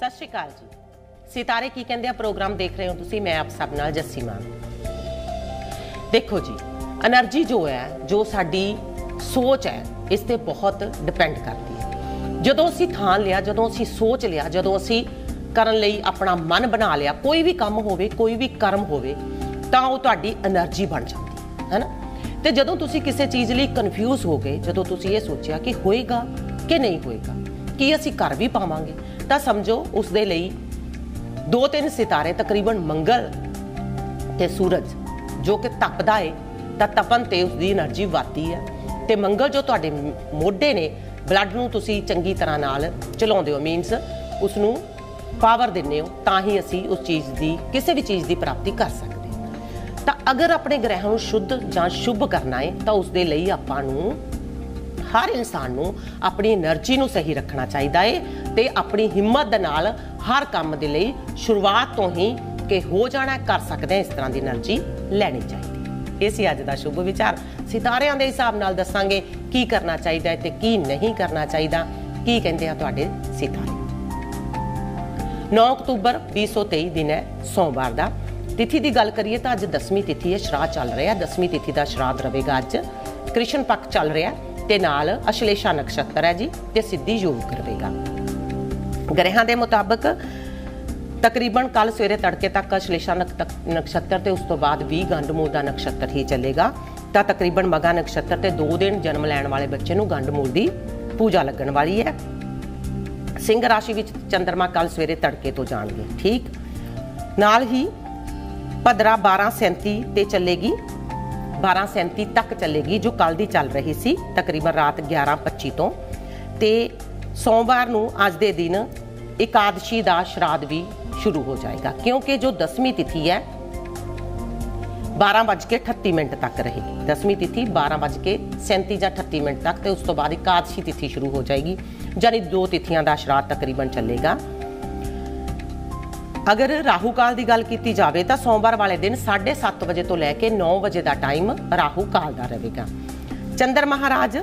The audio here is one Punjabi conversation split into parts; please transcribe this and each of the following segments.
ਸਤਿ ਸ਼੍ਰੀ ਅਕਾਲ ਜੀ। ਸਿਤਾਰੇ ਕੀ ਕਹਿੰਦੇ ਆ? ਪ੍ਰੋਗਰਾਮ ਦੇਖ ਰਹੇ ਹੋ ਤੁਸੀਂ, ਮੈਂ ਆਪ ਸਭ ਨਾਲ ਜੱਸੀ ਮਾਨ। ਦੇਖੋ ਜੀ, એનર્ਜੀ ਜੋ ਹੈ, ਜੋ ਸਾਡੀ ਸੋਚ ਹੈ, ਇਸ ਤੇ ਬਹੁਤ ਡਿਪੈਂਡ ਕਰਦੀ ਹੈ। ਜਦੋਂ ਅਸੀਂ ਥਾਂ ਲਿਆ, ਜਦੋਂ ਅਸੀਂ ਸੋਚ ਲਿਆ, ਜਦੋਂ ਅਸੀਂ ਕਰਨ ਲਈ ਆਪਣਾ ਮਨ ਬਣਾ ਲਿਆ, ਕੋਈ ਵੀ ਕੰਮ ਹੋਵੇ, ਕੋਈ ਵੀ ਕਰਮ ਹੋਵੇ, ਤਾਂ ਉਹ ਤੁਹਾਡੀ એનર્ਜੀ ਬਣ ਜਾਂਦੀ ਹੈ, ਹੈਨਾ? ਤੇ ਜਦੋਂ ਤੁਸੀਂ ਕਿਸੇ ਚੀਜ਼ ਲਈ ਕਨਫਿਊਜ਼ ਹੋ ਗਏ, ਜਦੋਂ ਤੁਸੀਂ ਇਹ ਸੋਚਿਆ ਕਿ ਹੋਏਗਾ ਕਿ ਨਹੀਂ ਹੋਏਗਾ ਕੀ ਅਸੀਂ ਕਰ ਵੀ ਪਾਵਾਂਗੇ? ਤਾਂ ਸਮਝੋ, ਉਸ ਦੇ ਲਈ ਦੋ ਤਿੰਨ ਸਿਤਾਰੇ ਤਕਰੀਬਨ ਮੰਗਲ ਤੇ ਸੂਰਜ, ਜੋ ਕਿ ਤਪਦਾ ਏ, ਤਾਂ ਤਪਨ ਤੇ ਉਸ ਦੀ એનર્ਜੀ ਵਾਤੀ ਹੈ। ਤੇ ਮੰਗਲ ਜੋ ਤੁਹਾਡੇ ਮੋਢੇ ਨੇ ਬਲੱਡ ਨੂੰ ਤੁਸੀਂ ਚੰਗੀ ਤਰ੍ਹਾਂ ਨਾਲ ਚਲਾਉਂਦੇ ਹੋ ਮੀਨਸ ਉਸ ਨੂੰ ਪਾਵਰ ਦਿੰਨੇ ਹੋ, ਤਾਂ ਹੀ ਅਸੀਂ ਉਸ ਚੀਜ਼ ਦੀ, ਕਿਸੇ ਵੀ ਚੀਜ਼ ਦੀ ਪ੍ਰਾਪਤੀ ਕਰ ਸਕਦੇ ਤਾਂ ਅਗਰ ਆਪਣੇ ਗ੍ਰਹਿਾਂ ਨੂੰ ਸ਼ੁੱਧ ਜਾਂ ਸ਼ੁਭ ਕਰਨਾ ਹੈ ਤਾਂ ਉਸ ਦੇ ਲਈ ਆਪਾਂ ਨੂੰ ਹਰ ਇਨਸਾਨ ਨੂੰ ਆਪਣੀ એનર્ਜੀ ਨੂੰ ਸਹੀ ਰੱਖਣਾ ਚਾਹੀਦਾ ਏ ਤੇ ਆਪਣੀ ਹਿੰਮਤ ਦੇ ਨਾਲ ਹਰ ਕੰਮ ਦੇ ਲਈ ਸ਼ੁਰੂਆਤ ਤੋਂ ਹੀ ਕਿ ਹੋ ਜਾਣਾ, ਕਰ ਸਕਦੇ ਹਾਂ ਇਸ ਤਰ੍ਹਾਂ ਦੀ એનર્ਜੀ ਲੈਣੀ ਚਾਹੀਦੀ ਇਹ ਸੀ ਅੱਜ ਦਾ ਸ਼ੁਭ ਵਿਚਾਰ। ਸਿਤਾਰਿਆਂ ਦੇ ਹਿਸਾਬ ਨਾਲ ਦੱਸਾਂਗੇ ਕੀ ਕਰਨਾ ਚਾਹੀਦਾ ਤੇ ਕੀ ਨਹੀਂ ਕਰਨਾ ਚਾਹੀਦਾ। ਕੀ ਕਹਿੰਦੇ ਆ ਤੁਹਾਡੇ ਸਿਤਾਰੇ? 9 ਅਕਤੂਬਰ 2023 ਦਿਨ ਹੈ, ਸੋਮਵਾਰ ਦਾ। ਤਿਥੀ ਦੀ ਗੱਲ ਕਰੀਏ ਤਾਂ ਅੱਜ 10ਵੀਂ ਤਿਥੀ ਹੈ ਸ਼ਰਾਧ ਚੱਲ ਰਿਹਾ। 10ਵੀਂ ਤਿਥੀ ਦਾ ਸ਼ਰਾਧ ਰਹੇਗਾ ਅੱਜ। ਕ੍ਰਿਸ਼ਨ ਪੱਖ ਚੱਲ ਰਿਹਾ। ਤੇ ਨਾਲ ਅਸ਼ਲੇਸ਼ਾ ਨਕਸ਼ਤਰ ਹੈ ਜੀ, ਤੇ ਸਿੱਧੀ ਯੋਗ ਰਹੇਗਾ ਗ੍ਰਹਿਾਂ ਦੇ ਮੁਤਾਬਕ ਤਕਰੀਬਨ ਕੱਲ ਸਵੇਰੇ ਤੜਕੇ ਤੱਕ ਅਸ਼ਲੇਸ਼ਾ ਨਕਸ਼ਤਰ ਤੇ ਉਸ ਤੋਂ ਬਾਅਦ 20 ਗੰਡਮੂਲ ਦਾ ਨਕਸ਼ਤਰ ਹੀ ਚੱਲੇਗਾ। ਤਾਂ ਤਕਰੀਬਨ ਮਗਾ ਨਕਸ਼ਤਰ ਤੇ 2 ਦਿਨ ਜਨਮ ਲੈਣ ਵਾਲੇ ਬੱਚੇ ਨੂੰ ਗੰਡਮੂਲ ਦੀ ਪੂਜਾ ਲੱਗਣ ਵਾਲੀ ਹੈ। ਸਿੰਘ ਰਾਸ਼ੀ ਵਿੱਚ ਚੰ드ਰਮਾ ਕੱਲ ਸਵੇਰੇ ਤੜਕੇ ਤੋਂ ਜਾਣਗੇ, ਠੀਕ? ਨਾਲ ਹੀ ਭਦਰਾ 1237 ਤੇ ਚੱਲੇਗੀ। 12:37 ਤੱਕ ਚੱਲੇਗੀ ਜੋ ਕੱਲ ਦੀ ਚੱਲ ਰਹੀ ਸੀ, ਤਕਰੀਬਨ ਰਾਤ 11:25 ਤੋਂ। ਤੇ ਸੋਮਵਾਰ ਨੂੰ ਅੱਜ ਦੇ ਦਿਨ ਇਕਾदशी ਦਾ ਸ਼ਰਾਧ ਵੀ ਸ਼ੁਰੂ ਹੋ ਜਾਏਗਾ, ਕਿਉਂਕਿ ਜੋ 10ਵੀਂ ਤਿਥੀ ਹੈ 12:38 ਮਿੰਟ ਤੱਕ ਰਹੇਗੀ। 10ਵੀਂ ਤਿਥੀ 12:37 ਜਾਂ 38 ਮਿੰਟ ਤੱਕ ਤੇ ਉਸ ਤੋਂ ਬਾਅਦ ਇਕਾदशी ਤਿਥੀ ਸ਼ੁਰੂ ਹੋ ਜਾਏਗੀ ਯਾਨੀ ਦੋ ਤਿਥੀਆਂ ਦਾ ਸ਼ਰਾਧ ਤਕਰੀਬਨ ਚੱਲੇਗਾ। ਅਗਰ ਰਾਹੂ ਕਾਲ ਦੀ ਗੱਲ ਕੀਤੀ ਜਾਵੇ ਤਾਂ ਸੋਮਵਾਰ ਵਾਲੇ ਦਿਨ 7:30 ਵਜੇ ਤੋਂ ਲੈ ਕੇ 9 ਵਜੇ ਦਾ ਟਾਈਮ ਰਾਹੂ ਕਾਲ ਦਾ ਰਹੇਗਾ। ਚੰਦਰ ਮਹਾਰਾਜ,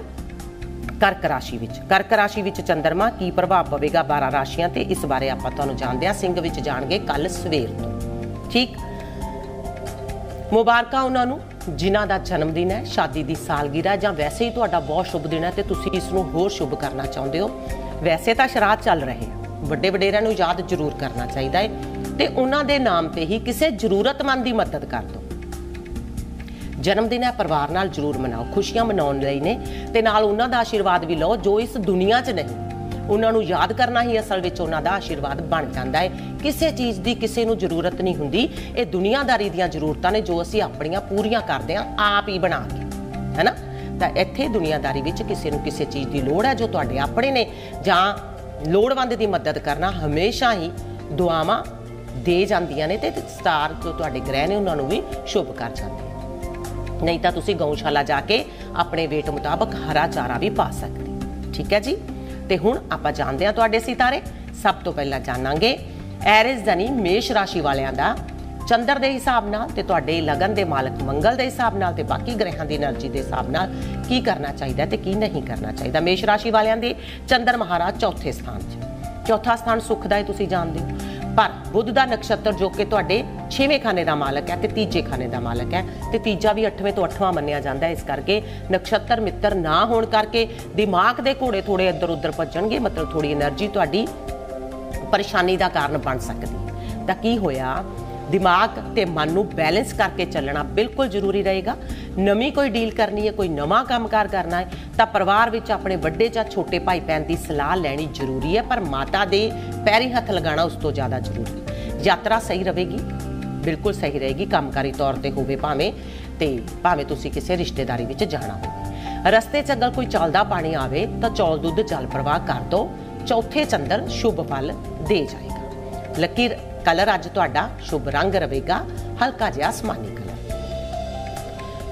ਕਰਕ ਰਾਸ਼ੀ ਵਿੱਚ। ਕਰਕ ਰਾਸ਼ੀ ਵਿੱਚ ਚੰਦਰਮਾ ਕੀ ਪ੍ਰਭਾਵ ਪਵੇਗਾ 12 ਰਾਸ਼ੀਆਂ ਤੇ? ਇਸ ਬਾਰੇ ਆਪਾਂ ਤੁਹਾਨੂੰ ਜਾਣਦੇ ਹਾਂ ਸਿੰਘ ਵਿੱਚ ਜਾਣਗੇ ਕੱਲ ਸਵੇਰ ਤੋਂ। ਠੀਕ? ਮੁਬਾਰਕਾਂ ਉਹਨਾਂ ਨੂੰ, ਜਿਨ੍ਹਾਂ ਦਾ ਜਨਮ ਦਿਨ ਹੈ, ਸ਼ਾਦੀ ਦੀ ਸਾਲਗਿਰਾ ਜਾਂ ਵੈਸੇ ਹੀ ਤੁਹਾਡਾ ਬਹੁਤ ਸ਼ੁਭ ਦਿਨ ਹੈ ਤੇ ਤੁਸੀਂ ਇਸ ਨੂੰ ਹੋਰ ਸ਼ੁਭ ਕਰਨਾ ਚਾਹੁੰਦੇ ਹੋ। ਵੈਸੇ ਤਾਂ ਸ਼ਰਾਧ ਚੱਲ ਰਹੇ ਆ। ਵੱਡੇ ਵਡੇਰਿਆਂ ਨੂੰ ਯਾਦ ਜ਼ਰੂਰ ਕਰਨਾ ਚਾਹੀਦਾ ਹੈ। ਤੇ ਉਹਨਾਂ ਦੇ ਨਾਮ ਤੇ ਹੀ ਕਿਸੇ ਜ਼ਰੂਰਤਮੰਦ ਦੀ ਮਦਦ ਕਰ ਦਿਓ ਜਨਮ ਦਿਨ ਹੈ, ਪਰਿਵਾਰ ਨਾਲ ਜ਼ਰੂਰ ਮਨਾਓ। ਖੁਸ਼ੀਆਂ ਮਨਾਉਣ ਲਈ ਨੇ ਤੇ ਨਾਲ ਉਹਨਾਂ ਦਾ ਆਸ਼ੀਰਵਾਦ ਵੀ ਲਓ, ਜੋ ਇਸ ਦੁਨੀਆ 'ਚ ਨਹੀਂ। ਉਹਨਾਂ ਨੂੰ ਯਾਦ ਕਰਨਾ ਹੀ ਅਸਲ ਵਿੱਚ ਉਹਨਾਂ ਦਾ ਆਸ਼ੀਰਵਾਦ ਬਣ ਜਾਂਦਾ ਹੈ। ਕਿਸੇ ਚੀਜ਼ ਦੀ ਕਿਸੇ ਨੂੰ ਜ਼ਰੂਰਤ ਨਹੀਂ ਹੁੰਦੀ। ਇਹ ਦੁਨੀਆਦਾਰੀ ਦੀਆਂ ਜ਼ਰੂਰਤਾਂ ਨੇ, ਜੋ ਅਸੀਂ ਆਪਣੀਆਂ ਪੂਰੀਆਂ ਕਰਦੇ ਆਂ ਆਪ ਹੀ ਬਣਾ ਕੇ। ਹੈਨਾ? ਤਾਂ ਇੱਥੇ ਦੁਨੀਆਦਾਰੀ ਵਿੱਚ ਕਿਸੇ ਨੂੰ ਕਿਸੇ ਚੀਜ਼ ਦੀ ਲੋੜ ਹੈ, ਜੋ ਤੁਹਾਡੇ ਆਪਣੇ ਨੇ, ਜਾਂ ਲੋੜਵੰਦ ਦੀ ਮਦਦ ਕਰਨਾ, ਹਮੇਸ਼ਾ ਹੀ ਦੁਆਵਾਂ ਦੇ ਜਾਂਦੀਆਂ ਨੇ ਤੇ ਸਟਾਰ ਜੋ ਤੁਹਾਡੇ ਗ੍ਰਹਿ ਨੇ, ਉਹਨਾਂ ਨੂੰ ਵੀ ਸ਼ੁਭ ਕਰ ਜਾਂਦੇ ਨਹੀਂ ਤਾਂ ਤੁਸੀਂ ਗਊਸ਼ਾਲਾ ਜਾ ਕੇ ਆਪਣੇ weight ਮੁਤਾਬਕ ਹਰਾ ਚਾਰਾ ਵੀ ਪਾ ਸਕਦੇ ਠੀਕ ਹੈ ਜੀ? ਤੇ ਹੁਣ ਆਪਾਂ ਜਾਣਦੇ ਹਾਂ ਤੁਹਾਡੇ ਸਿਤਾਰੇ। ਸਭ ਤੋਂ ਪਹਿਲਾਂ ਜਾਣਾਂਗੇ ਐਰਿਸ ਜਾਨੀ ਮੇਸ਼ ਰਾਸ਼ੀ ਵਾਲਿਆਂ ਦਾ ਚੰਦਰ ਦੇ ਹਿਸਾਬ ਨਾਲ ਤੇ ਤੁਹਾਡੇ ਲਗਨ ਦੇ ਮਾਲਕ ਮੰਗਲ ਦੇ ਹਿਸਾਬ ਨਾਲ ਤੇ ਬਾਕੀ ਗ੍ਰਹਿਾਂ ਦੀ એનર્ਜੀ ਦੇ ਹਿਸਾਬ ਨਾਲ ਕੀ ਕਰਨਾ ਚਾਹੀਦਾ ਤੇ ਕੀ ਨਹੀਂ ਕਰਨਾ ਚਾਹੀਦਾ। ਮੇਸ਼ ਰਾਸ਼ੀ ਵਾਲਿਆਂ ਦੇ ਚੰਦਰ ਮਹਾਰਾਜ ਚੌਥੇ ਸਥਾਨ 'ਚ। ਚੌਥਾ ਸਥਾਨ ਸੁਖ ਦਾ ਹੈ, ਤੁਸੀਂ ਜਾਣਦੇ ਹੋ। ਪਰ ਬੁੱਧ ਦਾ ਨਕਸ਼ਤਰ ਜੋ ਕਿ ਤੁਹਾਡੇ 6ਵੇਂ ਖਾਨੇ ਦਾ ਮਾਲਕ ਹੈ ਤੇ ਤੀਜੇ ਖਾਨੇ ਦਾ ਮਾਲਕ ਹੈ ਤੇ ਤੀਜਾ ਵੀ 8ਵੇਂ ਤੋਂ 8ਵਾਂ ਮੰਨਿਆ ਜਾਂਦਾ ਇਸ ਕਰਕੇ ਨਕਸ਼ਤਰ ਮਿੱਤਰ ਨਾ ਹੋਣ ਕਰਕੇ ਦਿਮਾਗ ਦੇ ਘੋੜੇ ਥੋੜੇ ਇੱਧਰ ਉੱਧਰ ਭੱਜਣਗੇ, ਮਤਲਬ ਥੋੜੀ એનર્ਜੀ ਤੁਹਾਡੀ ਪਰੇਸ਼ਾਨੀ ਦਾ ਕਾਰਨ ਬਣ ਸਕਦੀ ਹੈ। ਤਾਂ ਕੀ ਹੋਇਆ? ਦਿਮਾਗ ਤੇ ਮਨ ਨੂੰ ਬੈਲੈਂਸ ਕਰਕੇ ਚੱਲਣਾ ਬਿਲਕੁਲ ਜ਼ਰੂਰੀ ਰਹੇਗਾ। ਨਵੀਂ ਕੋਈ ਡੀਲ ਕਰਨੀ ਹੈ, ਕੋਈ ਨਵਾਂ ਕੰਮਕਾਰ ਕਰਨਾ ਹੈ, ਤਾਂ ਪਰਿਵਾਰ ਵਿੱਚ ਆਪਣੇ ਵੱਡੇ ਜਾਂ ਛੋਟੇ ਭਾਈ ਭੈਣ ਦੀ ਸਲਾਹ ਲੈਣੀ ਜ਼ਰੂਰੀ ਹੈ, ਪਰ ਮਾਤਾ ਦੇ ਪੈਰੀ ਹੱਥ ਲਗਾਉਣਾ ਉਸ ਤੋਂ ਜ਼ਿਆਦਾ ਜ਼ਰੂਰੀ ਹੈ। ਯਾਤਰਾ ਸਹੀ ਰਹੇਗੀ, ਬਿਲਕੁਲ ਸਹੀ ਰਹੇਗੀ, ਕੰਮਕਾਰੀ ਤੌਰ ਤੇ ਹੋਵੇ ਭਾਵੇਂ, ਤੇ ਭਾਵੇਂ ਤੁਸੀਂ ਕਿਸੇ ਰਿਸ਼ਤੇਦਾਰੀ ਵਿੱਚ ਜਾਣਾ ਹੋਵੇ। ਰਸਤੇ 'ਚ ਅਗਰ ਕੋਈ ਚੱਲਦਾ ਪਾਣੀ ਆਵੇ, ਤਾਂ ਚੌਲ ਦੁੱਧ ਜਲ ਪ੍ਰਵਾਹ ਕਰ ਦਿਓ ਚੌਥੇ ਚੰਦਰ ਸ਼ੁਭ ਫਲ ਦੇ ਜਾਏਗਾ। ਲਕੀਰ ਕਲਰ ਅੱਜ ਤੁਹਾਡਾ ਸ਼ੁਭ ਰੰਗ ਰਹੇਗਾ ਹਲਕਾ ਜਿਹਾ ਅਸਮਾਨੀ ਕਲਰ।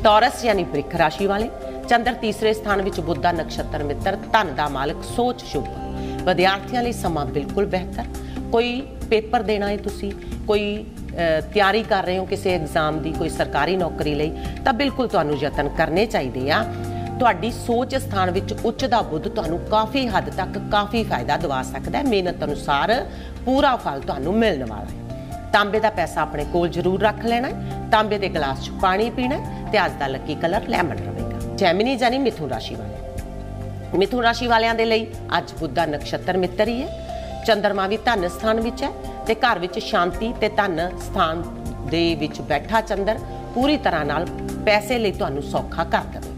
ਟੌਰਸ ਯਾਨੀ ਬ੍ਰਿਖ ਰਾਸ਼ੀ ਵਾਲੇ, ਚੰਦਰ ਤੀਸਰੇ ਸਥਾਨ ਵਿੱਚ ਬੁੱਧਾ ਨਕਸ਼ਤਰ ਮਿੱਤਰ, ਧਨ ਦਾ ਮਾਲਕ, ਸੋਚ ਸ਼ੁਭ। ਵਿਦਿਆਰਥੀਆਂ ਲਈ ਸਮਾਂ ਬਿਲਕੁਲ ਬਿਹਤਰ। ਕੋਈ ਪੇਪਰ ਦੇਣਾ ਹੈ ਤੁਸੀਂ, ਕੋਈ ਤਿਆਰੀ ਕਰ ਰਹੇ ਹੋ ਕਿਸੇ ਐਗਜ਼ਾਮ ਦੀ, ਕੋਈ ਸਰਕਾਰੀ ਨੌਕਰੀ ਲਈ, ਤਾਂ ਬਿਲਕੁਲ ਤੁਹਾਨੂੰ ਯਤਨ ਕਰਨੇ ਚਾਹੀਦੇ ਆ। ਤੁਹਾਡੀ ਸੋਚ ਸਥਾਨ ਵਿੱਚ ਉੱਚ ਦਾ ਬੁੱਧ ਤੁਹਾਨੂੰ ਕਾਫੀ ਹੱਦ ਤੱਕ ਕਾਫੀ ਫਾਇਦਾ ਦਿਵਾ ਸਕਦਾ ਹੈ। ਮਿਹਨਤ ਅਨੁਸਾਰ ਪੂਰਾ ਫਲ ਤੁਹਾਨੂੰ ਮਿਲਣ ਵਾਲਾ ਹੈ। ਤਾਂਬੇ ਦਾ ਪੈਸਾ ਆਪਣੇ ਕੋਲ ਜ਼ਰੂਰ ਰੱਖ ਲੈਣਾ ਤਾਂਬੇ ਦੇ ਗਲਾਸ 'ਚ ਪਾਣੀ ਪੀਣਾ ਹੈ ਤੇ ਅੱਜ ਦਾ ਲੱਕੀ ਕਲਰ ਲੈਮਨ ਰਹੇਗਾ। ਜੈਮਿਨੀ ਜਾਨੀ ਮਿਥੁਨ ਰਾਸ਼ੀ ਵਾਲੇ। ਮਿਥੁਨ ਰਾਸ਼ੀ ਵਾਲਿਆਂ ਦੇ ਲਈ ਅੱਜ ਬੁੱਧਾ ਨਕਸ਼ਤਰ ਮਿੱਤਰ ਹੀ ਹੈ। ਚੰਦਰਮਾ ਵੀ ਧਨ ਸਥਾਨ ਵਿੱਚ ਹੈ ਤੇ ਘਰ ਵਿੱਚ ਸ਼ਾਂਤੀ ਤੇ ਧਨ ਸਥਾਨ ਦੇ ਵਿੱਚ ਬੈਠਾ ਚੰਦਰ ਪੂਰੀ ਤਰ੍ਹਾਂ ਨਾਲ ਪੈਸੇ ਲਈ ਤੁਹਾਨੂੰ ਸੌਖਾ ਕਰ ਦੇਵੇ।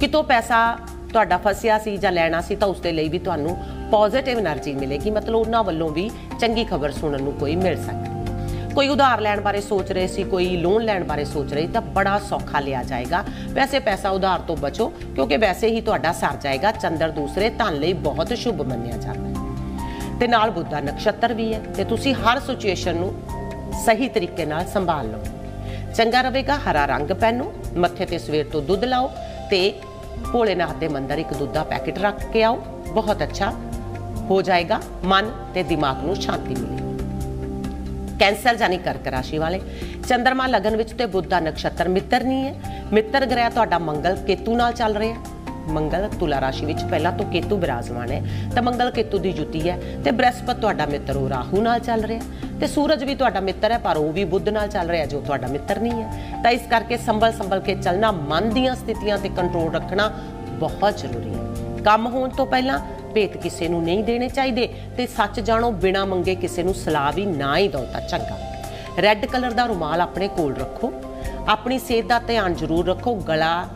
ਕਿਤੋਂ ਪੈਸਾ ਤੁਹਾਡਾ ਫਸਿਆ ਸੀ ਜਾਂ ਲੈਣਾ ਸੀ ਤਾਂ ਉਸ ਦੇ ਲਈ ਵੀ ਤੁਹਾਨੂੰ ਪੋਜ਼ਿਟਿਵ એનર્ਜੀ ਮਿਲੇਗੀ। ਮਤਲਬ ਉਹਨਾਂ ਵੱਲੋਂ ਵੀ ਚੰਗੀ ਖਬਰ ਸੁਣਨ ਨੂੰ ਕੋਈ ਮਿਲ ਸਕਦੀ। ਕੋਈ ਉਧਾਰ ਲੈਣ ਬਾਰੇ ਸੋਚ ਰਹੇ ਸੀ, ਕੋਈ ਲੋਨ ਲੈਣ ਬਾਰੇ ਸੋਚ ਰਹੀ ਤਾਂ ਬੜਾ ਸੌਖਾ ਲਿਆ ਜਾਏਗਾ। ਵੈਸੇ ਪੈਸਾ ਉਧਾਰ ਤੋਂ ਬਚੋ, ਕਿਉਂਕਿ ਵੈਸੇ ਹੀ ਤੁਹਾਡਾ ਸਰ ਜਾਏਗਾ। ਚੰਦਰ ਦੂਸਰੇ ਧਨ ਲਈ ਬਹੁਤ ਸ਼ੁਭ ਮੰਨਿਆ ਜਾਂਦਾ ਹੈ। ਤੇ ਨਾਲ ਬੁੱਧਾ ਨਕਸ਼ਤਰ ਵੀ ਹੈ, ਤੇ ਤੁਸੀਂ ਹਰ ਸਿਚੁਏਸ਼ਨ ਨੂੰ ਸਹੀ ਤਰੀਕੇ ਨਾਲ ਸੰਭਾਲ ਲਓ। ਚੰਗਾ ਰਹੇਗਾ, ਹਰਾ ਰੰਗ ਪਹਿਨੋ, ਮੱਥੇ ਤੇ ਸਵੇਰ ਤੋਂ ਦੁੱਧ ਲਾਓ ਤੇ ਭੋਲੇਨਾਥ ਦੇ ਮੰਦਰ ਇੱਕ ਦੁੱਧ ਦਾ ਪੈਕੇਟ ਰੱਖ ਕੇ ਆਓ। ਬਹੁਤ ਅੱਛਾ ਹੋ ਜਾਏਗਾ। ਮਨ ਤੇ ਦਿਮਾਗ ਨੂੰ ਸ਼ਾਂਤੀ ਮਿਲੇਗੀ ਕੈਂਸਰ ਜਾਨੀ ਕਰਕ ਰਾਸ਼ੀ ਵਾਲੇ। ਚੰ드ਰਮਾ ਲਗਨ ਵਿੱਚ ਤੇ ਬੁੱਧ ਦਾ ਨਕਸ਼ਤਰ ਮਿੱਤਰ ਨਹੀਂ ਹੈ। ਮਿੱਤਰ ਗ੍ਰਹਿ ਤੁਹਾਡਾ ਮੰਗਲ ਕੇਤੂ ਨਾਲ ਚੱਲ ਰਿਹਾ। ਮੰਗਲ ਤੁਲਾ ਰਾਸ਼ੀ ਵਿੱਚ ਪਹਿਲਾਂ ਤੋਂ ਕੇਤੂ ਬਿਰਾਜਮਾਨ ਹੈ, ਤਾਂ ਮੰਗਲ ਕੇਤੂ ਦੀ ਜੁਤੀ ਹੈ ਤੇ ਬ੍ਰਹਸਪਤ ਤੁਹਾਡਾ ਮਿੱਤਰ ਉਹ ਰਾਹੂ ਨਾਲ ਚੱਲ ਰਿਹਾ ਤੇ ਸੂਰਜ ਵੀ ਤੁਹਾਡਾ ਮਿੱਤਰ ਹੈ, ਪਰ ਉਹ ਵੀ ਬੁੱਧ ਨਾਲ ਚੱਲ ਰਿਹਾ ਜੋ ਤੁਹਾਡਾ ਮਿੱਤਰ ਨਹੀਂ ਹੈ। ਤਾਂ ਇਸ ਕਰਕੇ ਸੰਭਲ ਸੰਭਲ ਕੇ ਚੱਲਣਾ, ਮਨ ਦੀਆਂ ਸਥਿਤੀਆਂ ਤੇ ਕੰਟਰੋਲ ਰੱਖਣਾ ਬਹੁਤ ਜ਼ਰੂਰੀ ਹੈ। ਕੰਮ ਹੋਣ ਤੋਂ ਪਹਿਲਾਂ ਭੇਤ ਕਿਸੇ ਨੂੰ ਨਹੀਂ ਦੇਣੇ ਚਾਹੀਦੇ ਤੇ ਸੱਚ ਜਾਣੋ, ਬਿਨਾ ਮੰਗੇ ਕਿਸੇ ਨੂੰ ਸਲਾਹ ਵੀ ਨਾ ਹੀ ਦਿਓ ਤਾਂ ਚੰਗਾ। ਰੈੱਡ ਕਲਰ ਦਾ ਰੁਮਾਲ ਆਪਣੇ ਕੋਲ ਰੱਖੋ। ਆਪਣੀ ਸਿਹਤ ਦਾ ਧਿਆਨ ਜ਼ਰੂਰ ਰੱਖੋ, ਗਲਾ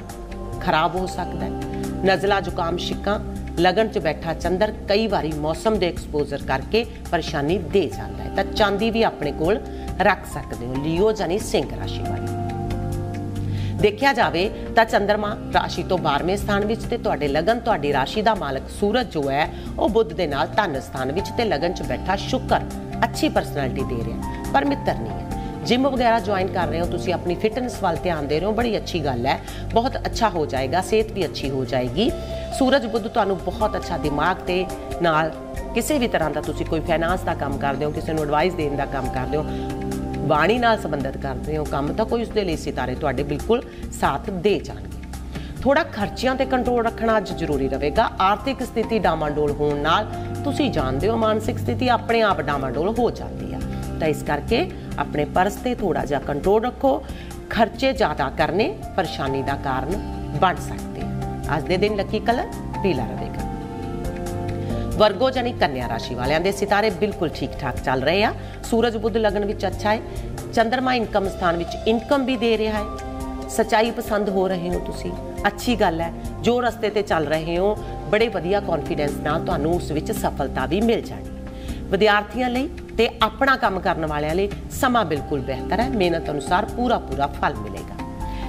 ਖਰਾਬ ਹੋ ਸਕਦਾ ਹੈ। ਨਜ਼ਲਾ ਜ਼ੁਕਾਮ ਛਿੱਕਾਂ ਲਗਨ 'ਚ ਬੈਠਾ ਚੰਦਰ ਕਈ ਵਾਰੀ ਮੌਸਮ ਦੇ ਐਕਸਪੋਜ਼ਰ ਕਰਕੇ ਪਰੇਸ਼ਾਨੀ ਦੇ ਜਾਂਦਾ ਹੈ। ਤਾਂ ਚਾਂਦੀ ਵੀ ਆਪਣੇ ਕੋਲ ਰੱਖ ਸਕਦੇ ਹੋ। ਲਿਓ ਜਾਨੀ ਸਿੰਘ ਰਾਸ਼ੀ ਵਾਲੇ। ਦੇਖਿਆ ਜਾਵੇ ਤਾਂ ਚੰਦਰਮਾ ਰਾਸ਼ੀ ਤੋਂ 12ਵੇਂ ਸਥਾਨ ਵਿੱਚ ਤੇ ਤੁਹਾਡੇ ਲਗਨ ਤੁਹਾਡੀ ਰਾਸ਼ੀ ਦਾ ਮਾਲਕ ਸੂਰਜ ਜੋ ਹੈ, ਉਹ ਬੁੱਧ ਦੇ ਨਾਲ ਧਨ ਸਥਾਨ ਵਿੱਚ ਤੇ ਲਗਨ 'ਚ ਬੈਠਾ ਸ਼ੁਕਰ, ਅੱਛੀ ਪਰਸਨੈਲਿਟੀ ਦੇ ਰਿਹਾ ਪਰ ਮਿੱਤਰ ਨਹੀਂ ਹੈ। ਜਿਮ ਵਗੈਰਾ ਜੁਆਇਨ ਕਰ ਰਹੇ ਹੋ, ਤੁਸੀਂ ਆਪਣੀ ਫਿਟਨੈਸ ਵੱਲ ਧਿਆਨ ਦੇ ਰਹੇ ਹੋ, ਬੜੀ ਅੱਛੀ ਗੱਲ ਹੈ। ਬਹੁਤ ਅੱਛਾ ਹੋ ਜਾਏਗਾ, ਸਿਹਤ ਵੀ ਅੱਛੀ ਹੋ ਜਾਏਗੀ। ਸੂਰਜ ਬੁੱਧ ਤੁਹਾਨੂੰ ਬਹੁਤ ਅੱਛਾ ਦਿਮਾਗ ਤੇ ਨਾਲ ਕਿਸੇ ਵੀ ਤਰ੍ਹਾਂ ਦਾ ਤੁਸੀਂ ਕੋਈ ਫਾਈਨਾਂਸ ਦਾ ਕੰਮ ਕਰਦੇ ਹੋ, ਕਿਸੇ ਨੂੰ ਐਡਵਾਈਸ ਦੇਣ ਦਾ ਕੰਮ ਕਰਦੇ ਹੋ, ਬਾਣੀ ਨਾਲ ਸੰਬੰਧਿਤ ਕਰਦੇ ਹੋ, ਕੰਮ ਤਾਂ ਕੋਈ ਉਸ ਦੇ ਲਈ ਸਿਤਾਰੇ ਤੁਹਾਡੇ ਬਿਲਕੁਲ ਸਾਥ ਦੇ ਜਾਣਗੇ। ਥੋੜਾ ਖਰਚਿਆਂ ਤੇ ਕੰਟਰੋਲ ਰੱਖਣਾ ਅੱਜ ਜ਼ਰੂਰੀ ਰਹੇਗਾ। ਆਰਥਿਕ ਸਥਿਤੀ ਡਾਮਾਡੋਲ ਹੋਣ ਨਾਲ ਤੁਸੀਂ ਜਾਣਦੇ ਹੋ, ਮਾਨਸਿਕ ਸਥਿਤੀ ਆਪਣੇ ਆਪ ਡਾਮਾਡੋਲ ਹੋ ਜਾਂਦੀ ਆ। ਤਾਂ ਇਸ ਕਰਕੇ ਆਪਣੇ ਪਰਸ ਤੇ ਥੋੜਾ ਜਿਹਾ ਕੰਟਰੋਲ ਰੱਖੋ। ਖਰਚੇ ਜ਼ਿਆਦਾ ਕਰਨੇ ਪਰੇਸ਼ਾਨੀ ਦਾ ਕਾਰਨ ਬਣ ਸਕਦੇ ਅੱਜ ਦੇ ਦਿਨ ਲੱਕੀ ਕਲਰ ਪੀਲਾ ਰਹੇਗਾ। ਵਰਗੋ ਜਾਨੀ ਕੰਨਿਆ ਰਾਸ਼ੀ ਵਾਲਿਆਂ ਦੇ ਸਿਤਾਰੇ ਬਿਲਕੁਲ ਠੀਕ ਠਾਕ ਚੱਲ ਰਹੇ ਆ। ਸੂਰਜ ਬੁੱਧ ਲਗਨ ਵਿੱਚ ਅੱਛਾ ਹੈ। ਚੰ드ਰਮਾ ਇਨਕਮ ਸਥਾਨ ਵਿੱਚ ਇਨਕਮ ਵੀ ਦੇ ਰਿਹਾ ਹੈ। ਸਚਾਈ ਪਸੰਦ ਹੋ ਰਹੇ ਹੋ ਤੁਸੀਂ। ਅੱਛੀ ਗੱਲ ਹੈ। ਜੋ ਰਸਤੇ ਤੇ ਚੱਲ ਰਹੇ ਹੋ, ਬੜੇ ਵਧੀਆ ਕੌਨਫੀਡੈਂਸ ਨਾਲ ਤੁਹਾਨੂੰ ਉਸ ਵਿੱਚ ਸਫਲਤਾ ਵੀ ਮਿਲ ਜਾਣੀ। ਵਿਦਿਆਰਥੀਆਂ ਲਈ ਤੇ ਆਪਣਾ ਕੰਮ ਕਰਨ ਵਾਲਿਆਂ ਲਈ ਸਮਾਂ ਬਿਲਕੁਲ ਬਿਹਤਰ ਹੈ। ਮਿਹਨਤ ਅਨੁਸਾਰ ਪੂਰਾ ਪੂਰਾ ਫਲ ਮਿਲੇਗਾ।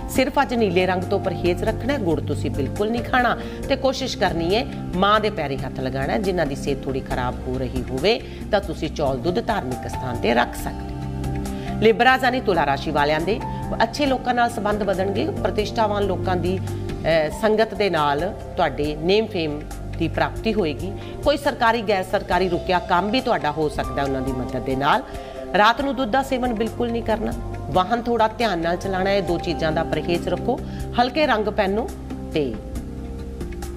ਸਿਰਫ ਅੱਜ ਨੀਲੇ ਰੰਗ ਤੋਂ ਪਰਹੇਜ਼ ਰੱਖਣਾ ਗੁੜ ਤੁਸੀਂ ਬਿਲਕੁਲ ਨਹੀਂ ਖਾਣਾ ਤੇ ਕੋਸ਼ਿਸ਼ ਕਰਨੀ ਹੈ ਮਾਂ ਦੇ ਪੈਰੇ ਹੱਥ ਲਗਾਉਣਾ ਜਿਨ੍ਹਾਂ ਦੀ ਸਿਹਤ ਥੋੜੀ ਖਰਾਬ ਹੋ ਰਹੀ ਹੋਵੇ ਤਾਂ ਤੁਸੀਂ ਚੌਲ, ਦੁੱਧ ਧਾਰਮਿਕ ਸਥਾਨ ਤੇ ਰੱਖ ਸਕਦੇ ਹੋ। ਲਿਬਰਾ ਜਾਨੀ ਤੁਲਾ ਰਾਸ਼ੀ ਵਾਲਿਆਂ ਦੇ ਅੱਛੇ ਲੋਕਾਂ ਨਾਲ ਸੰਬੰਧ ਵਧਣਗੇ। ਪ੍ਰਤਿਸ਼ਠਾਵਾਨ ਲੋਕਾਂ ਦੀ ਸੰਗਤ ਦੇ ਨਾਲ ਤੁਹਾਡੇ ਨੇਮ ਫੇਮ ਦੀ ਪ੍ਰਾਪਤੀ ਹੋਏਗੀ। ਕੋਈ ਸਰਕਾਰੀ, ਗੈਰ ਸਰਕਾਰੀ ਰੁਕਿਆ ਕੰਮ ਵੀ ਤੁਹਾਡਾ ਹੋ ਸਕਦਾ ਉਹਨਾਂ ਦੀ ਮਦਦ ਦੇ ਨਾਲ। ਰਾਤ ਨੂੰ ਦੁੱਧ ਦਾ ਸੇਵਨ ਬਿਲਕੁਲ ਨਹੀਂ ਕਰਨਾ। ਵਾਹਨ ਥੋੜਾ ਧਿਆਨ ਨਾਲ ਚਲਾਣਾ ਹੈ ਦੋ ਚੀਜ਼ਾਂ ਦਾ ਪਰਹੇਜ਼ ਰੱਖੋ। ਹਲਕੇ ਰੰਗ ਪਹਿਨੋ ਤੇ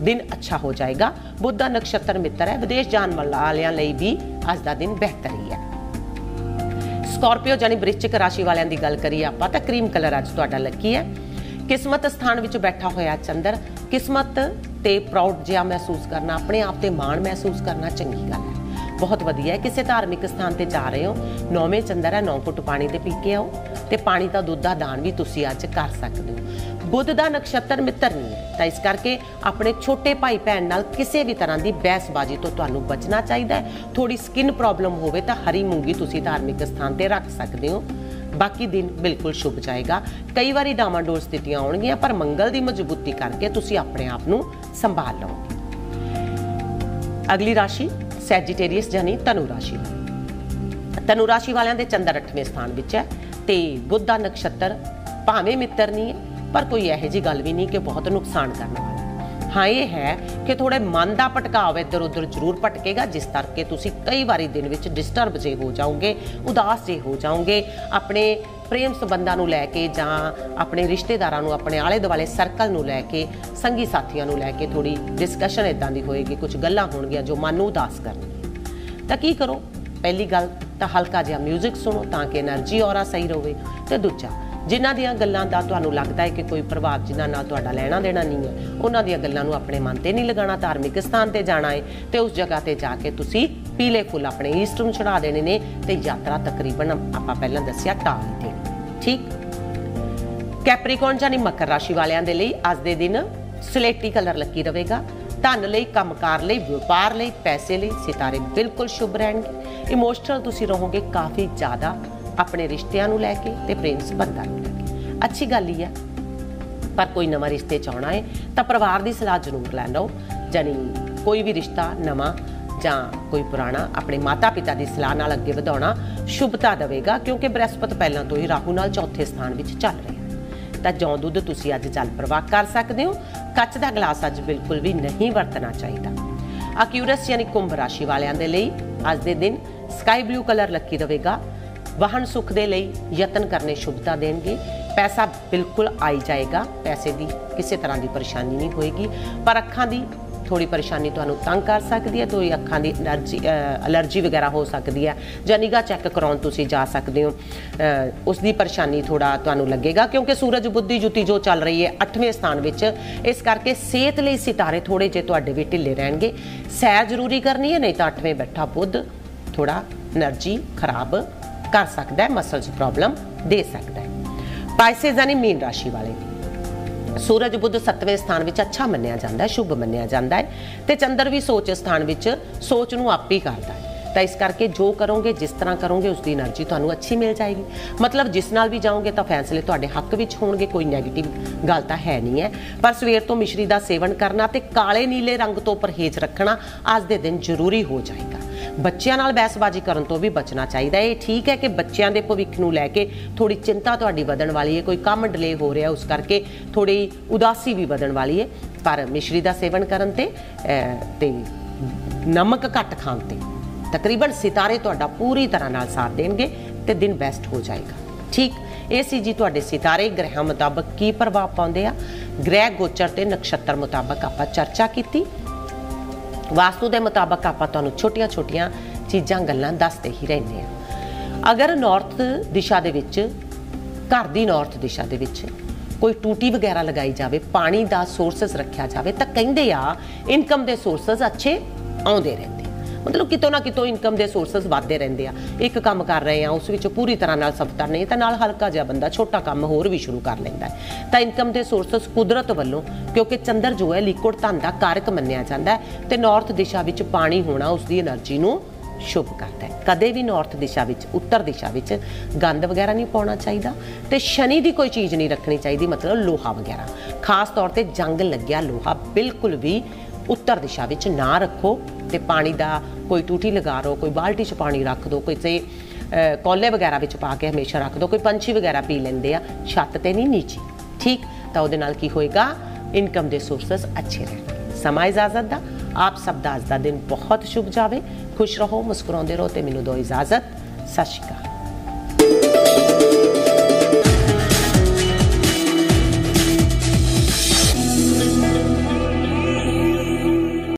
ਦਿਨ ਅੱਛਾ ਹੋ ਜਾਏਗਾ। ਬੁੱਧਾ ਨਕਸ਼ਤਰ ਮਿੱਤਰ ਹੈ। ਵਿਦੇਸ਼ ਜਾਣ ਵਾਲਿਆਂ ਲਈ ਵੀ ਅੱਜ ਦਾ ਦਿਨ ਬਿਹਤਰ ਹੀ ਹੈ। ਸਕਾਰਪੀਓ ਜਾਨੀ ਬ੍ਰਿਸ਼ਚਿਕ ਰਾਸ਼ੀ ਵਾਲਿਆਂ ਦੀ ਗੱਲ ਕਰੀਏ ਆਪਾਂ ਤਾਂ ਕਰੀਮ ਕਲਰ ਅੱਜ ਤੁਹਾਡਾ ਲੱਕੀ ਹੈ। ਕਿਸਮਤ ਸਥਾਨ ਵਿੱਚ ਬੈਠਾ ਹੋਇਆ ਚੰਦਰ। ਕਿਸਮਤ ਤੇ ਪ੍ਰਾਊਡ ਜਿਹਾ ਮਹਿਸੂਸ ਕਰਨਾ, ਆਪਣੇ ਆਪ ਤੇ ਮਾਣ ਮਹਿਸੂਸ ਕਰਨਾ ਚੰਗੀ ਗੱਲ ਹੈ। ਬਹੁਤ ਵਧੀਆ ਹੈ, ਕਿਸੇ ਧਾਰਮਿਕ ਸਥਾਨ ਤੇ ਜਾ ਰਹੇ ਹੋ, ਨੌਵੇਂ ਚੰਦਰ ਹੈ, ਨੌ ਫੁੱਟ ਪਾਣੀ ਤੇ ਪੀ ਕੇ ਆਓ ਤੇ ਪਾਣੀ ਦਾ ਦੁੱਧ ਦਾ ਦਾਨ ਵੀ ਤੁਸੀਂ ਅੱਜ ਕਰ ਸਕਦੇ ਹੋ। ਬੁੱਧ ਦਾ ਨਕਸ਼ਤਰ ਮਿੱਤਰ ਨਹੀਂ ਹੈ, ਤਾਂ ਇਸ ਕਰਕੇ ਆਪਣੇ ਛੋਟੇ ਭਾਈ ਭੈਣ ਨਾਲ ਕਿਸੇ ਵੀ ਤਰ੍ਹਾਂ ਦੀ ਬਹਿਸਬਾਜ਼ੀ ਤੋਂ ਤੁਹਾਨੂੰ ਬਚਣਾ ਚਾਹੀਦਾ ਹੈ। ਥੋੜੀ ਸਕਿਨ ਪ੍ਰੋਬਲਮ ਹੋਵੇ ਤਾਂ ਹਰੀ ਮੂੰਗੀ ਤੁਸੀਂ ਧਾਰਮਿਕ ਸਥਾਨ ਤੇ ਰੱਖ ਸਕਦੇ ਹੋ। ਬਾਕੀ ਦਿਨ ਬਿਲਕੁਲ ਸ਼ੁਭ ਜਾਏਗਾ। ਕਈ ਵਾਰੀ ਡਾਮਾਡੋਲ ਸਥਿਤੀਆਂ ਆਉਣਗੀਆਂ, ਪਰ ਮੰਗਲ ਦੀ ਮਜ਼ਬੂਤੀ ਕਰਕੇ ਤੁਸੀਂ ਆਪਣੇ ਆਪ ਨੂੰ ਸੰਭਾਲ। ਲਓਗੇ ਅਗਲੀ ਰਾਸ਼ੀ ਸੈਜੀਟੇਰੀਅਸ ਜਾਨੀ ਤਨੂ ਰਾਸ਼ੀ। ਤਨੂ ਰਾਸ਼ੀ ਵਾਲਿਆਂ ਦੇ ਚੰਦਰ 8ਵੇਂ ਸਥਾਨ ਵਿੱਚ ਹੈ ਤੇ ਬੁੱਧ ਦਾ ਨਕਸ਼ਤਰ ਭਾਵੇਂ ਮਿੱਤਰ ਨਹੀਂ ਹੈ, ਪਰ ਕੋਈ ਇਹੋ ਜੀ ਗੱਲ ਵੀ ਨਹੀਂ ਕਿ ਬਹੁਤ ਨੁਕਸਾਨ ਕਰਨ ਵਾਲਾ ਹਾਂ, ਇਹ ਹੈ ਕਿ ਥੋੜੇ ਮਨ ਦਾ ਭਟਕਾਅ ਇੱਧਰ ਉੱਧਰ ਜ਼ਰੂਰ ਭਟਕੇਗਾ, ਜਿਸ ਕਰਕੇ ਤੁਸੀਂ ਕਈ ਵਾਰੀ ਦਿਨ ਵਿੱਚ ਡਿਸਟਰਬ ਜੇ ਹੋ ਜਾਓਗੇ, ਉਦਾਸ ਜੇ ਹੋ ਜਾਓਗੇ, ਆਪਣੇ ਪ੍ਰੇਮ ਸੰਬੰਧਾਂ ਨੂੰ ਲੈ ਕੇ ਜਾਂ ਆਪਣੇ ਰਿਸ਼ਤੇਦਾਰਾਂ ਨੂੰ, ਆਪਣੇ ਆਲੇ ਦੁਆਲੇ ਸਰਕਲ ਨੂੰ ਲੈ ਕੇ, ਸੰਗੀ ਸਾਥੀਆਂ ਨੂੰ ਲੈ ਕੇ ਥੋੜੀ ਡਿਸਕਸ਼ਨ ਇਦਾਂ ਦੀ ਹੋਏਗੀ, ਕੁਝ ਗੱਲਾਂ ਹੋਣਗੀਆਂ ਜੋ ਮਨ ਨੂੰ ਉਦਾਸ ਕਰਨ ਤਾਂ ਕੀ ਕਰੋ? ਪਹਿਲੀ ਗੱਲ ਤਾਂ ਹਲਕਾ ਜਿਹਾ 뮤직 ਸੁਣੋ ਤਾਂ ਕਿ એનર્ਜੀ ਔਰਾ ਸਹੀ ਰਹੇ ਤੇ ਦੂਜਾ ਜਿਨ੍ਹਾਂ ਦੀਆਂ ਗੱਲਾਂ ਦਾ ਤੁਹਾਨੂੰ ਲੱਗਦਾ ਹੈ ਕਿ ਕੋਈ ਪ੍ਰਭਾਵ ਜਿਨ੍ਹਾਂ ਨਾਲ ਤੁਹਾਡਾ ਲੈਣਾ ਦੇਣਾ ਨਹੀਂ ਹੈ, ਉਹਨਾਂ ਦੀਆਂ ਗੱਲਾਂ ਨੂੰ ਆਪਣੇ ਮਨ ਤੇ ਨਹੀਂ ਲਗਾਉਣਾ, ਧਾਰਮਿਕ ਸਥਾਨ ਤੇ ਜਾਣਾ ਹੈ ਤੇ ਉਸ ਜਗ੍ਹਾ ਤੇ ਜਾ ਕੇ ਤੁਸੀਂ ਪੀਲੇ ਫੁੱਲ ਆਪਣੇ ਈਸਟ ਨੂੰ ਚੜਾ ਦੇਣੇ ਨੇ ਤੇ ਯਾਤਰਾ ਤਕਰੀਬਨ ਆਪਾਂ ਪਹਿਲਾਂ ਦੱਸਿਆ ਟਾਲ 'ਤੇ ਠੀਕ? ਕੈਪਰੀਕੌਨ ਜਾਨੀ ਮਕਰ ਰਾਸ਼ੀ ਵਾਲਿਆਂ ਦੇ ਲਈ ਅੱਜ ਦੇ ਦਿਨ ਸਲੇਟੀ ਕਲਰ ਲੱਕੀ ਰਹੇਗਾ, ਧਨ ਲਈ, ਕੰਮਕਾਰ ਲਈ, ਵਪਾਰ ਲਈ, ਪੈਸੇ ਲਈ, ਸਿਤਾਰੇ ਬਿਲਕੁਲ ਸ਼ੁਭ ਰਹਿਣਗੇ, ਇਮੋਸ਼ਨਲ ਤੁਸੀਂ ਰਹੋਗੇ ਕਾਫੀ ਜ਼ਿਆਦਾ ਆਪਣੇ ਰਿਸ਼ਤਿਆਂ ਨੂੰ ਲੈ ਕੇ ਤੇ ਪ੍ਰੇਮ ਸੰਬੰਧਾਂ ਨੂੰ ਲੈ ਕੇ। ਅੱਛੀ ਗੱਲ ਹੀ ਹੈ ਪਰ ਕੋਈ ਨਵਾਂ ਰਿਸ਼ਤੇ ਚਾਹਣਾ ਹੈ ਤਾਂ ਪਰਿਵਾਰ ਦੀ ਸਲਾਹ ਜ਼ਰੂਰ ਲੈ ਲਓ। ਜਾਨੀ ਕੋਈ ਵੀ ਰਿਸ਼ਤਾ ਨਵਾਂ ਜਾਂ ਕੋਈ ਪੁਰਾਣਾ ਆਪਣੇ ਮਾਤਾ-ਪਿਤਾ ਦੀ ਸਲਾਹ ਨਾਲ ਅੱਗੇ ਵਧਾਉਣਾ ਸ਼ੁਭਤਾ ਦੇਵੇਗਾ, ਕਿਉਂਕਿ ਬ੍ਰਹਸਪਤ ਪਹਿਲਾਂ ਤੋਂ ਹੀ ਰਾਹੂ ਨਾਲ ਚੌਥੇ ਸਥਾਨ ਵਿੱਚ ਚੱਲ ਰਿਹਾ ਹੈ। ਤਾਂ ਜੌਂ ਦੁੱਧ ਤੁਸੀਂ ਅੱਜ ਜਲ ਪ੍ਰਵਾਹ ਕਰ ਸਕਦੇ ਹੋ, ਕੱਚ ਦਾ ਗਲਾਸ ਅੱਜ ਬਿਲਕੁਲ ਵੀ ਨਹੀਂ ਵਰਤਣਾ ਚਾਹੀਦਾ। ਅਕਿਊਰਸ ਯਾਨੀ ਕੁੰਭ ਰਾਸ਼ੀ ਵਾਲਿਆਂ ਦੇ ਲਈ ਅੱਜ ਦੇ ਦਿਨ ਸਕਾਈ ਬਲੂ ਕਲਰ ਲੱਕੀ ਰਹੇਗਾ ਵਾਹਨ ਸੁੱਖ ਦੇ ਲਈ ਯਤਨ ਕਰਨੇ ਸ਼ੁਭਤਾ ਦੇਣਗੇ। ਪੈਸਾ ਬਿਲਕੁਲ ਆਈ ਜਾਏਗਾ। ਪੈਸੇ ਦੀ ਕਿਸੇ ਤਰ੍ਹਾਂ ਦੀ ਪਰੇਸ਼ਾਨੀ ਨਹੀਂ ਹੋਏਗੀ। ਪਰ ਅੱਖਾਂ ਦੀ ਥੋੜੀ ਪਰੇਸ਼ਾਨੀ ਤੁਹਾਨੂੰ ਤੰਗ ਕਰ ਸਕਦੀ ਹੈ ਤੁਹਾਡੀ ਅੱਖਾਂ ਦੀ ਅਲਰਜੀ ਅਲਰਜੀ ਵਗੈਰਾ ਹੋ ਸਕਦੀ ਹੈ ਜਾਂ ਨਿਗਾ ਚੈੱਕ ਕਰਾਉਣ ਤੁਸੀਂ ਜਾ ਸਕਦੇ ਹੋ। ਉਸ ਦੀ ਪਰੇਸ਼ਾਨੀ ਥੋੜਾ ਤੁਹਾਨੂੰ ਲੱਗੇਗਾ ਕਿਉਂਕਿ ਸੂਰਜ, ਬੁੱਧੀ, ਜੁਤੀ ਜੋ ਚੱਲ ਰਹੀ ਹੈ 8ਵੇਂ ਸਥਾਨ ਵਿੱਚ, ਇਸ ਕਰਕੇ ਸਿਹਤ ਲਈ ਸਿਤਾਰੇ ਥੋੜੇ ਜੇ ਤੁਹਾਡੇ ਵੀ ਢਿੱਲੇ ਰਹਿਣਗੇ। ਸੈਰ ਜ਼ਰੂਰੀ ਕਰਨੀ ਹੈ, ਨਹੀਂ ਤਾਂ 8ਵੇਂ ਬੈਠਾ ਬੁੱਧ ਥੋੜਾ ਐਨਰਜੀ ਖਰਾਬ ਕਰ ਸਕਦਾ ਹੈ ਮਸਲ 'ਚ ਪ੍ਰੋਬਲਮ ਦੇ ਸਕਦਾ ਹੈ। ਪਾਈਸਸ ਯਾਨੀ ਮੀਨ ਰਾਸ਼ੀ ਵਾਲੇ ਦੀ। ਸੂਰਜ ਬੁੱਧ ਸਤਵੇਂ ਸਥਾਨ ਵਿੱਚ ਅੱਛਾ ਮੰਨਿਆ ਜਾਂਦਾ ਹੈ, ਸ਼ੁਭ ਮੰਨਿਆ ਜਾਂਦਾ ਹੈ ਤੇ ਚੰਦਰ ਵੀ ਸੋਚ ਸਥਾਨ ਵਿੱਚ ਸੋਚ ਨੂੰ ਆਪ ਹੀ ਕਰਦਾ ਹੈ। ਤਾਂ ਇਸ ਕਰਕੇ ਜੋ ਕਰੋਗੇ, ਜਿਸ ਤਰ੍ਹਾਂ ਕਰੋਗੇ ਉਸ ਦੀ એનર્ਜੀ ਤੁਹਾਨੂੰ ਅੱਛੀ ਮਿਲ ਜਾਏਗੀ। ਮਤਲਬ ਜਿਸ ਨਾਲ ਵੀ ਜਾਓਗੇ ਤਾਂ ਫੈਸਲੇ ਤੁਹਾਡੇ ਹੱਕ ਵਿੱਚ ਹੋਣਗੇ, ਕੋਈ ਨੈਗੇਟਿਵ ਗੱਲ ਤਾਂ ਹੈ ਨਹੀਂ ਹੈ। ਪਰ ਸਵੇਰ ਤੋਂ ਮਿਸ਼ਰੀ ਦਾ ਸੇਵਨ ਕਰਨਾ ਤੇ ਕਾਲੇ ਨੀਲੇ ਰੰਗ ਤੋਂ ਪਰਹੇਜ਼ ਰੱਖਣਾ ਅੱਜ ਦੇ ਦਿਨ ਜ਼ਰੂਰੀ ਹੋ ਜਾਏਗਾ। ਬੱਚਿਆਂ ਨਾਲ ਬਹਿਸਬਾਜ਼ੀ ਕਰਨ ਤੋਂ ਵੀ ਬਚਣਾ ਚਾਹੀਦਾ ਹੈ। ਇਹ ਠੀਕ ਹੈ ਕਿ ਬੱਚਿਆਂ ਦੇ ਭਵਿੱਖ ਨੂੰ ਲੈ ਕੇ ਥੋੜੀ ਚਿੰਤਾ ਤੁਹਾਡੀ ਵਧਣ ਵਾਲੀ ਹੈ, ਕੋਈ ਕੰਮ ਡਿਲੇ ਹੋ ਰਿਹਾ ਉਸ ਕਰਕੇ ਥੋੜੀ ਉਦਾਸੀ ਵੀ ਵਧਣ ਵਾਲੀ ਹੈ। ਪਰ ਮਿਸ਼ਰੀ ਦਾ ਸੇਵਨ ਕਰਨ ਤੇ ਤੇ ਨਮਕ ਘੱਟ ਖਾਣ ਤੇ ਤਕਰੀਬਨ ਸਿਤਾਰੇ ਤੁਹਾਡਾ ਪੂਰੀ ਤਰ੍ਹਾਂ ਨਾਲ ਸਾਥ ਦੇਣਗੇ ਤੇ ਦਿਨ ਬੈਸਟ ਹੋ ਜਾਏਗਾ। ਠੀਕ, ਇਹ ਸੀ ਜੀ ਤੁਹਾਡੇ ਸਿਤਾਰੇ, ਗ੍ਰਹਿਾਂ ਮੁਤਾਬਕ ਕੀ ਪ੍ਰਭਾਵ ਪਾਉਂਦੇ ਆ। ਗ੍ਰਹਿ ਗੋਚਰ ਤੇ ਨਕਸ਼ਤਰ ਮੁਤਾਬਕ ਆਪਾਂ ਚਰਚਾ ਕੀਤੀ। ਵਾਸਤੂ ਦੇ ਮੁਤਾਬਕ ਆਪਾਂ ਤੁਹਾਨੂੰ ਛੋਟੀਆਂ-ਛੋਟੀਆਂ ਚੀਜ਼ਾਂ, ਗੱਲਾਂ ਦੱਸਦੇ ਹੀ ਰਹਿੰਦੇ ਆ ਅਗਰ ਨਾਰਥ ਦਿਸ਼ਾ ਦੇ ਵਿੱਚ, ਘਰ ਦੀ ਨਾਰਥ ਦਿਸ਼ਾ ਦੇ ਵਿੱਚ ਕੋਈ ਟੂਟੀ ਵਗੈਰਾ ਲਗਾਈ ਜਾਵੇ, ਪਾਣੀ ਦਾ ਸੋਰਸਸ ਰੱਖਿਆ ਜਾਵੇ, ਤਾਂ ਕਹਿੰਦੇ ਆ ਇਨਕਮ ਦੇ ਸੋਰਸਸ ਅੱਛੇ ਆਉਂਦੇ ਰਹਿੰਦੇ। ਮਤਲਬ ਕਿਤੋਂ ਨਾ ਕਿਤੋਂ ਇਨਕਮ ਦੇ ਸੋਰਸਸ ਵਧਦੇ ਰਹਿੰਦੇ ਆ। ਇੱਕ ਕੰਮ ਕਰ ਰਹੇ ਆ, ਉਸ ਵਿੱਚ ਪੂਰੀ ਤਰ੍ਹਾਂ ਨਾਲ ਸਫਲਤਾ ਨਹੀਂ, ਤਾਂ ਨਾਲ ਹਲਕਾ ਜਿਹਾ ਬੰਦਾ, ਛੋਟਾ ਕੰਮ ਹੋਰ ਵੀ ਸ਼ੁਰੂ ਕਰ ਲੈਂਦਾ ਤਾਂ ਇਨਕਮ ਦੇ ਸੋਰਸਸ ਕੁਦਰਤ ਵੱਲੋਂ, ਕਿਉਂਕਿ ਚੰਦਰ ਜੋ ਹੈ ਲਿਕੁਇਡ ਧਨ ਦਾ ਕਾਰਕ ਮੰਨਿਆ ਜਾਂਦਾ ਹੈ ਤੇ ਨਾਰਥ ਦਿਸ਼ਾ ਵਿੱਚ ਪਾਣੀ ਹੋਣਾ ਉਸ ਦੀ એનર્ਜੀ ਨੂੰ ਸ਼ੁਭ ਕਰਦਾ ਹੈ। ਕਦੇ ਵੀ ਨਾਰਥ ਦਿਸ਼ਾ ਵਿੱਚ, ਉੱਤਰ ਦਿਸ਼ਾ ਵਿੱਚ ਗੰਦ ਵਗੈਰਾ ਨਹੀਂ ਪਾਉਣਾ ਚਾਹੀਦਾ ਤੇ ਸ਼ਨੀ ਦੀ ਕੋਈ ਚੀਜ਼ ਨਹੀਂ ਰੱਖਣੀ ਚਾਹੀਦੀ, ਮਤਲਬ ਲੋਹਾ ਵਗੈਰਾ। ਖਾਸ ਤੌਰ ਤੇ ਜੰਗ ਲੱਗਿਆ ਲੋਹਾ ਬਿਲਕੁਲ ਵੀ ਉੱਤਰ ਦਿਸ਼ਾ ਵਿੱਚ ਨਾ ਰੱਖੋ ਤੇ ਪਾਣੀ ਦਾ ਕੋਈ ਟੂਟੀ ਲਗਾ ਰੋ, ਕੋਈ ਬਾਲਟੀ 'ਚ ਪਾਣੀ ਰੱਖ ਦੋ ਕਿਸੇ ਕੋਲੇ ਵਗੈਰਾ ਵਿੱਚ ਪਾ ਕੇ ਹਮੇਸ਼ਾ ਰੱਖ ਦੋ, ਕੋਈ ਪੰਛੀ ਵਗੈਰਾ ਪੀ ਲੈਂਦੇ ਆ, ਛੱਤ ਤੇ ਨਹੀਂ ਨੀਚੇ। ਠੀਕ? ਤਾਂ ਉਹਦੇ ਨਾਲ ਕੀ ਹੋਏਗਾ? ਇਨਕਮ ਦੇ ਸੋਰਸਸ ਅੱਛੇ ਰਹਿਣਗੇ। ਸਮਾਂ ਇਜਾਜ਼ਤ ਦਾ। ਆਪ ਸਭ ਦਾ ਅੱਜ ਦਾ ਦਿਨ ਬਹੁਤ ਸ਼ੁਭ ਜਾਵੇ। ਖੁਸ਼ ਰਹੋ, ਮੁਸਕਰਾਉਂਦੇ ਰਹੋ ਤੇ ਮੈਨੂੰ ਦੋ ਇਜਾਜ਼ਤ। ਸਤਿ ਸ਼੍ਰੀ ਅਕਾਲ।